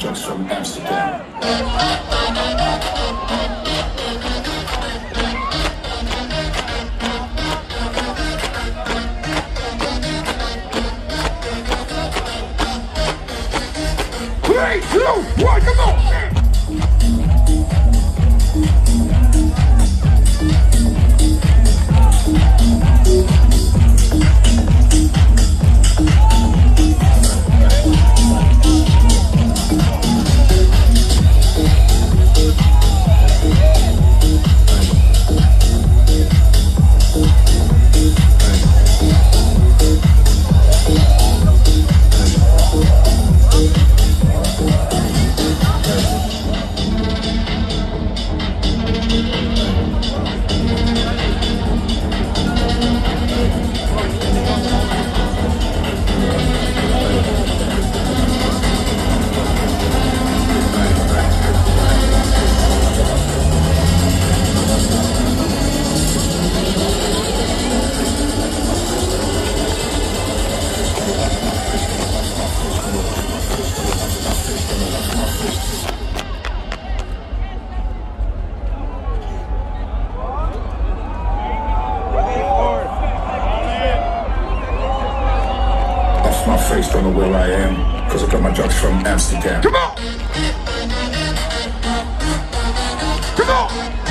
drugs from Amsterdam. Three, two, one, come on! face don't know where I am Cause I got my drugs from Amsterdam Come on! Come on!